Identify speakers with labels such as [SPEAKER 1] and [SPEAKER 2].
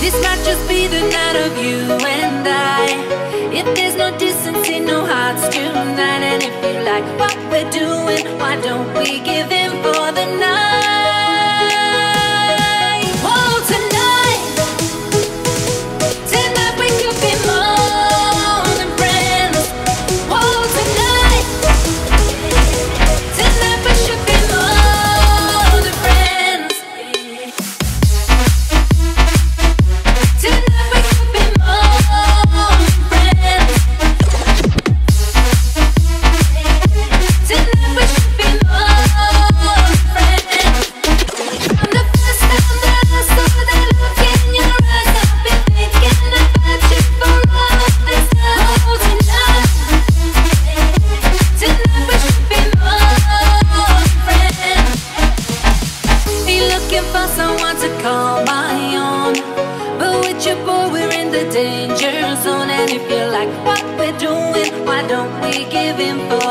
[SPEAKER 1] This might just be the night of you and I. If there's no distance in no hearts tonight, and if you like what we're doing, why don't we give in boy, we're in the danger zone. And if you like what we're doing, why don't we give in for?